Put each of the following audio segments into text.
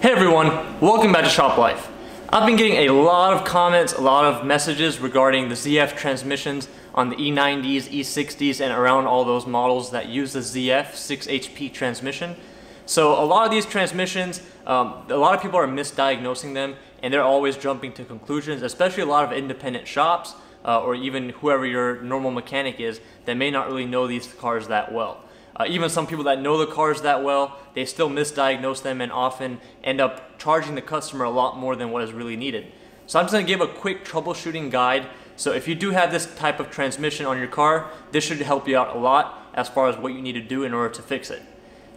Hey everyone, welcome back to Shop Life. I've been getting a lot of comments, a lot of messages regarding the ZF transmissions on the E90s, E60s, and around all those models that use the ZF 6HP transmission. So a lot of these transmissions, um, a lot of people are misdiagnosing them and they're always jumping to conclusions, especially a lot of independent shops uh, or even whoever your normal mechanic is that may not really know these cars that well. Uh, even some people that know the cars that well, they still misdiagnose them and often end up charging the customer a lot more than what is really needed. So I'm just to give a quick troubleshooting guide. So if you do have this type of transmission on your car, this should help you out a lot as far as what you need to do in order to fix it.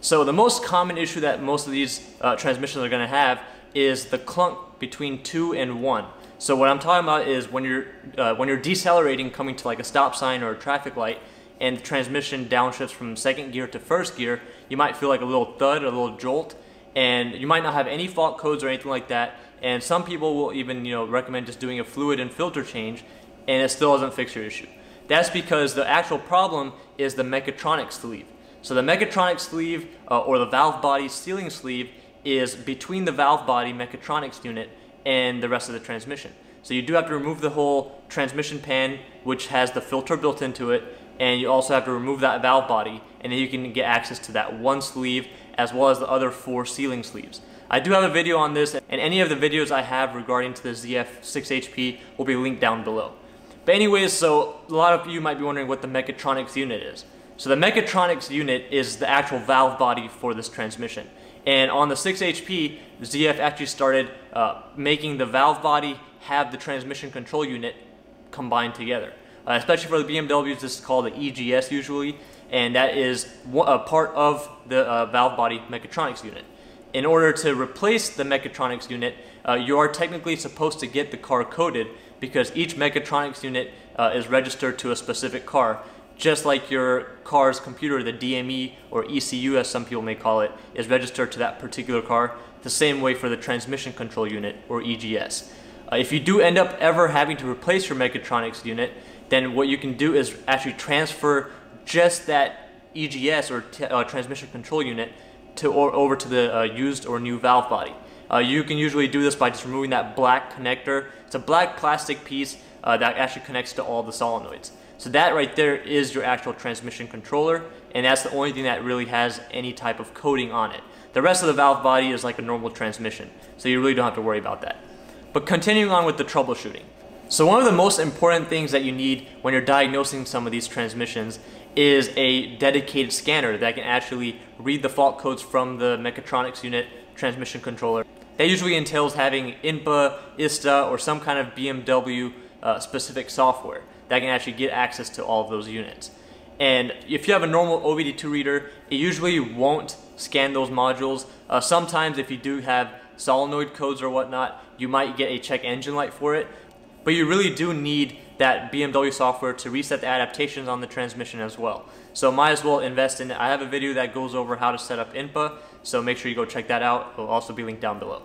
So the most common issue that most of these uh, transmissions are to have is the clunk between 2 and 1. So what I'm talking about is when you're, uh, when you're decelerating coming to like a stop sign or a traffic light, and the transmission downshifts from second gear to first gear, you might feel like a little thud, a little jolt, and you might not have any fault codes or anything like that. And some people will even, you know, recommend just doing a fluid and filter change, and it still doesn't fix your issue. That's because the actual problem is the mechatronic sleeve. So the mechatronic sleeve, uh, or the valve body sealing sleeve, is between the valve body mechatronics unit and the rest of the transmission. So you do have to remove the whole transmission pan, which has the filter built into it, and you also have to remove that valve body and then you can get access to that one sleeve as well as the other four sealing sleeves. I do have a video on this and any of the videos I have regarding to the ZF6HP will be linked down below. But anyways, so a lot of you might be wondering what the mechatronics unit is. So the mechatronics unit is the actual valve body for this transmission. And on the 6HP, ZF actually started uh, making the valve body have the transmission control unit combined together. Uh, especially for the BMWs, this is called the EGS usually, and that is a part of the uh, valve body mechatronics unit. In order to replace the mechatronics unit, uh, you are technically supposed to get the car coded because each mechatronics unit uh, is registered to a specific car, just like your car's computer, the DME or ECU as some people may call it, is registered to that particular car, the same way for the transmission control unit or EGS. Uh, if you do end up ever having to replace your mechatronics unit, then what you can do is actually transfer just that EGS or uh, transmission control unit to or over to the uh, used or new valve body. Uh, you can usually do this by just removing that black connector. It's a black plastic piece uh, that actually connects to all the solenoids. So that right there is your actual transmission controller, and that's the only thing that really has any type of coding on it. The rest of the valve body is like a normal transmission, so you really don't have to worry about that. But continuing on with the troubleshooting. So one of the most important things that you need when you're diagnosing some of these transmissions is a dedicated scanner that can actually read the fault codes from the mechatronics unit transmission controller. That usually entails having INPA, ISTA, or some kind of BMW uh, specific software that can actually get access to all of those units. And if you have a normal OBD2 reader, it usually won't scan those modules. Uh, sometimes if you do have solenoid codes or whatnot, you might get a check engine light for it, but you really do need that BMW software to reset the adaptations on the transmission as well. So might as well invest in it. I have a video that goes over how to set up INPA, so make sure you go check that out. It'll also be linked down below.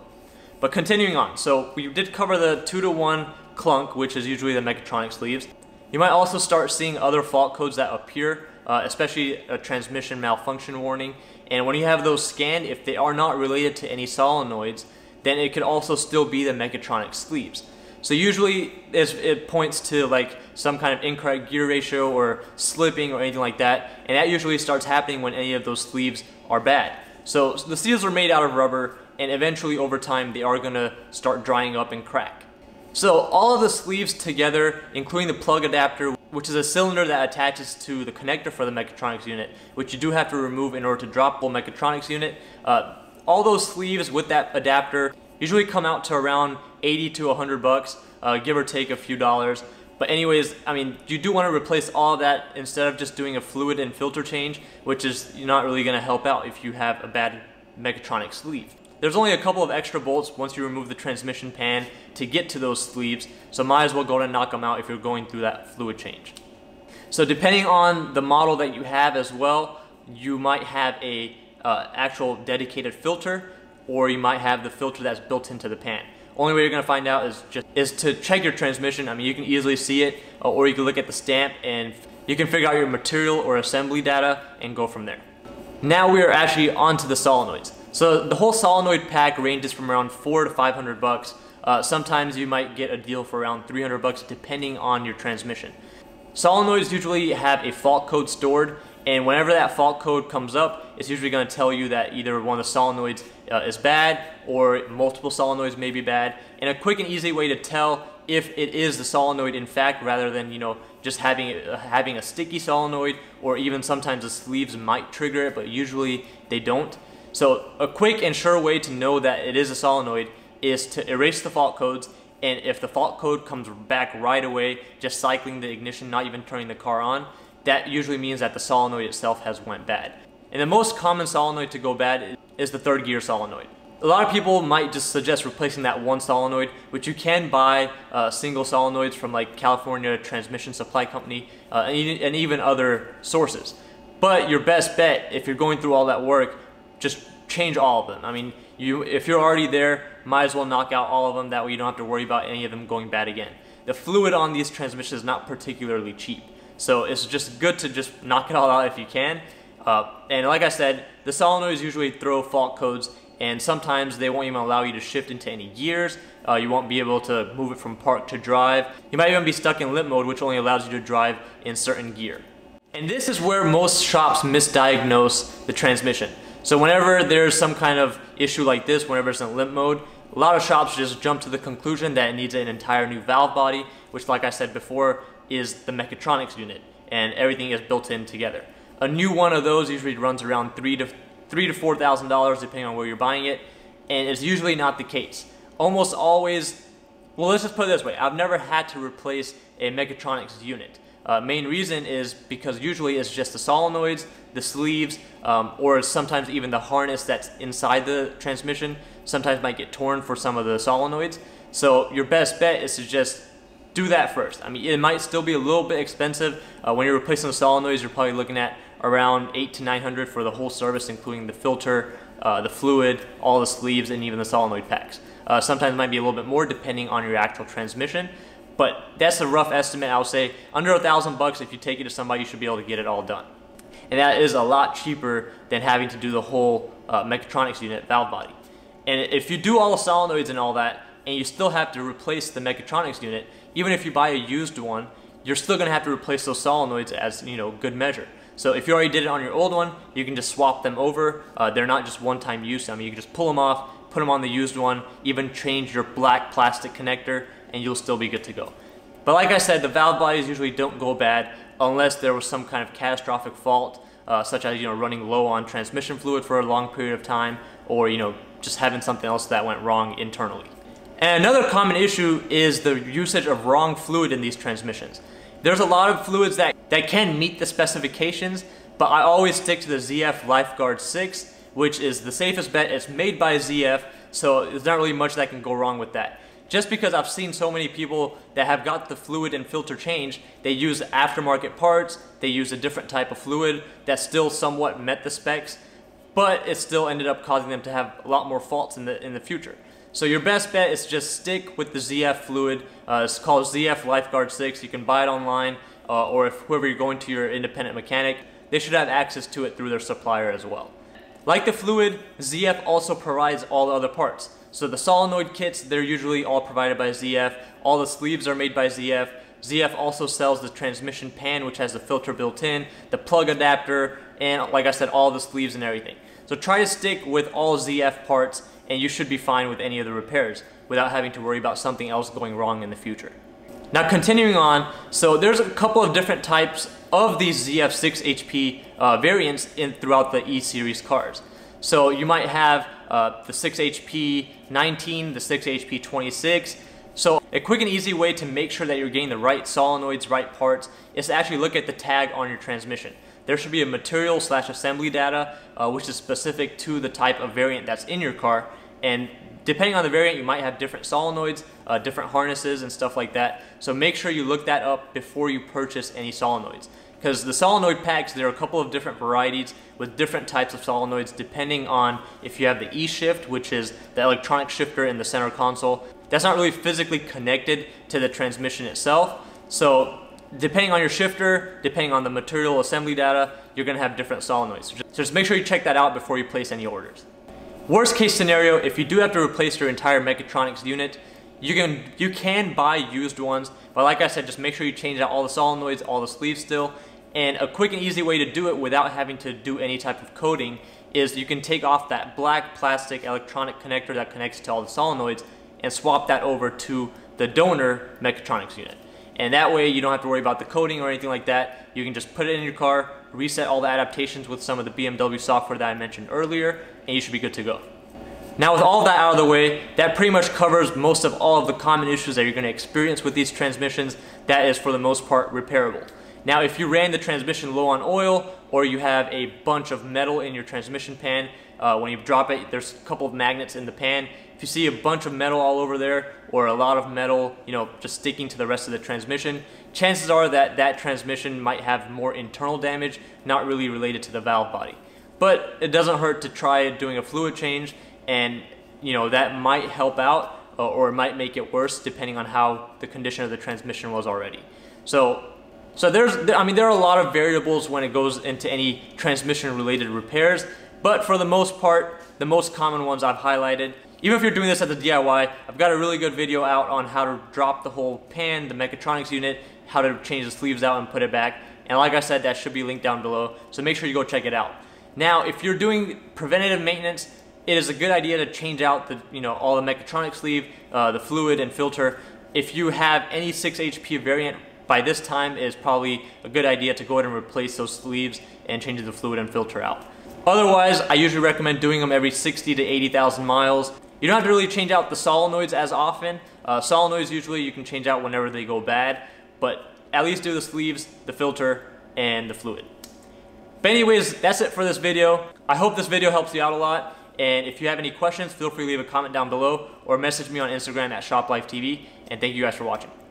But continuing on, so we did cover the 2 to 1 clunk, which is usually the mechatronic sleeves. You might also start seeing other fault codes that appear, uh, especially a transmission malfunction warning. And when you have those scanned, if they are not related to any solenoids, then it could also still be the mechatronic sleeves. So usually it points to like some kind of incorrect gear ratio or slipping or anything like that. And that usually starts happening when any of those sleeves are bad. So the sleeves are made out of rubber and eventually over time they are gonna start drying up and crack. So all of the sleeves together, including the plug adapter, which is a cylinder that attaches to the connector for the mechatronics unit, which you do have to remove in order to drop the mechatronics unit. Uh, all those sleeves with that adapter usually come out to around 80 to 100 bucks, uh, give or take a few dollars. But anyways, I mean, you do want to replace all that instead of just doing a fluid and filter change, which is not really going to help out if you have a bad mechatronic sleeve. There's only a couple of extra bolts once you remove the transmission pan to get to those sleeves, so might as well go and knock them out if you're going through that fluid change. So depending on the model that you have as well, you might have a uh, actual dedicated filter or you might have the filter that's built into the pan. Only way you're gonna find out is just is to check your transmission. I mean, you can easily see it, uh, or you can look at the stamp and you can figure out your material or assembly data and go from there. Now we are actually onto the solenoids. So the whole solenoid pack ranges from around four to 500 bucks. Uh, sometimes you might get a deal for around 300 bucks depending on your transmission. Solenoids usually have a fault code stored and whenever that fault code comes up, it's usually to tell you that either one of the solenoids uh, is bad or multiple solenoids may be bad. And a quick and easy way to tell if it is the solenoid in fact rather than you know just having uh, having a sticky solenoid or even sometimes the sleeves might trigger it but usually they don't so a quick and sure way to know that it is a solenoid is to erase the fault codes and if the fault code comes back right away just cycling the ignition not even turning the car on that usually means that the solenoid itself has went bad and the most common solenoid to go bad is the third gear solenoid a lot of people might just suggest replacing that one solenoid, which you can buy uh, single solenoids from like California Transmission Supply Company uh, and, and even other sources. But your best bet, if you're going through all that work, just change all of them. I mean, you if you're already there, might as well knock out all of them. That way you don't have to worry about any of them going bad again. The fluid on these transmissions is not particularly cheap. So it's just good to just knock it all out if you can. And like I said, the solenoids usually throw fault codes and sometimes they won't even allow you to shift into any gears. Uh, you won't be able to move it from park to drive. You might even be stuck in limp mode, which only allows you to drive in certain gear. And this is where most shops misdiagnose the transmission. So whenever there's some kind of issue like this, whenever it's in limp mode, a lot of shops just jump to the conclusion that it needs an entire new valve body, which like I said before, is the mechatronics unit, and everything is built in together. A new one of those usually runs around three to three to four thousand dollars depending on where you're buying it and it's usually not the case almost always well let's just put it this way I've never had to replace a Mechatronics unit uh, main reason is because usually it's just the solenoids the sleeves um, or sometimes even the harness that's inside the transmission sometimes might get torn for some of the solenoids so your best bet is to just do that first. I mean, it might still be a little bit expensive. Uh, when you're replacing the solenoids, you're probably looking at around eight to 900 for the whole service, including the filter, uh, the fluid, all the sleeves, and even the solenoid packs. Uh, sometimes it might be a little bit more depending on your actual transmission, but that's a rough estimate. I would say under a thousand bucks, if you take it to somebody, you should be able to get it all done. And that is a lot cheaper than having to do the whole uh, mechatronics unit valve body. And if you do all the solenoids and all that, and you still have to replace the mechatronics unit, even if you buy a used one, you're still going to have to replace those solenoids as you know good measure. So if you already did it on your old one, you can just swap them over. Uh, they're not just one-time use. I mean, you can just pull them off, put them on the used one, even change your black plastic connector, and you'll still be good to go. But like I said, the valve bodies usually don't go bad unless there was some kind of catastrophic fault, uh, such as you know running low on transmission fluid for a long period of time, or you know just having something else that went wrong internally. And another common issue is the usage of wrong fluid in these transmissions. There's a lot of fluids that, that can meet the specifications, but I always stick to the ZF LifeGuard 6, which is the safest bet. It's made by ZF, so there's not really much that can go wrong with that. Just because I've seen so many people that have got the fluid and filter changed, they use aftermarket parts, they use a different type of fluid that still somewhat met the specs, but it still ended up causing them to have a lot more faults in the, in the future. So your best bet is just stick with the ZF fluid. Uh, it's called ZF LifeGuard 6. You can buy it online uh, or if whoever you're going to your independent mechanic, they should have access to it through their supplier as well. Like the fluid, ZF also provides all the other parts. So the solenoid kits, they're usually all provided by ZF. All the sleeves are made by ZF. ZF also sells the transmission pan, which has the filter built in, the plug adapter, and like I said, all the sleeves and everything. So try to stick with all ZF parts and you should be fine with any of the repairs without having to worry about something else going wrong in the future. Now continuing on, so there's a couple of different types of these ZF6 HP uh, variants in throughout the E-Series cars. So you might have uh, the 6HP 19, the 6HP 26. So a quick and easy way to make sure that you're getting the right solenoids, right parts, is to actually look at the tag on your transmission there should be a material slash assembly data uh, which is specific to the type of variant that's in your car and depending on the variant you might have different solenoids, uh, different harnesses and stuff like that. So make sure you look that up before you purchase any solenoids. Because the solenoid packs, there are a couple of different varieties with different types of solenoids depending on if you have the E-shift, which is the electronic shifter in the center console. That's not really physically connected to the transmission itself. So depending on your shifter, depending on the material assembly data, you're gonna have different solenoids. So just make sure you check that out before you place any orders. Worst case scenario, if you do have to replace your entire mechatronics unit, you can you can buy used ones, but like I said, just make sure you change out all the solenoids, all the sleeves still. And a quick and easy way to do it without having to do any type of coding is you can take off that black plastic electronic connector that connects to all the solenoids and swap that over to the donor mechatronics unit. And that way you don't have to worry about the coding or anything like that. You can just put it in your car, reset all the adaptations with some of the BMW software that I mentioned earlier, and you should be good to go. Now with all that out of the way, that pretty much covers most of all of the common issues that you're going to experience with these transmissions. That is for the most part repairable. Now if you ran the transmission low on oil or you have a bunch of metal in your transmission pan, uh, when you drop it, there's a couple of magnets in the pan. If you see a bunch of metal all over there or a lot of metal, you know, just sticking to the rest of the transmission, chances are that that transmission might have more internal damage, not really related to the valve body. But it doesn't hurt to try doing a fluid change and you know that might help out uh, or it might make it worse depending on how the condition of the transmission was already. So, so there's, I mean, there are a lot of variables when it goes into any transmission related repairs, but for the most part, the most common ones I've highlighted. Even if you're doing this at the DIY, I've got a really good video out on how to drop the whole pan, the mechatronics unit, how to change the sleeves out and put it back. And like I said, that should be linked down below, so make sure you go check it out. Now, if you're doing preventative maintenance, it is a good idea to change out the, you know, all the mechatronic sleeve, uh, the fluid and filter. If you have any 6 HP variant, by this time it is probably a good idea to go ahead and replace those sleeves and change the fluid and filter out. Otherwise, I usually recommend doing them every 60 to 80,000 miles. You don't have to really change out the solenoids as often. Uh, solenoids usually you can change out whenever they go bad, but at least do the sleeves, the filter, and the fluid. But anyways, that's it for this video. I hope this video helps you out a lot. And if you have any questions, feel free to leave a comment down below or message me on Instagram at ShopLifeTV. And thank you guys for watching.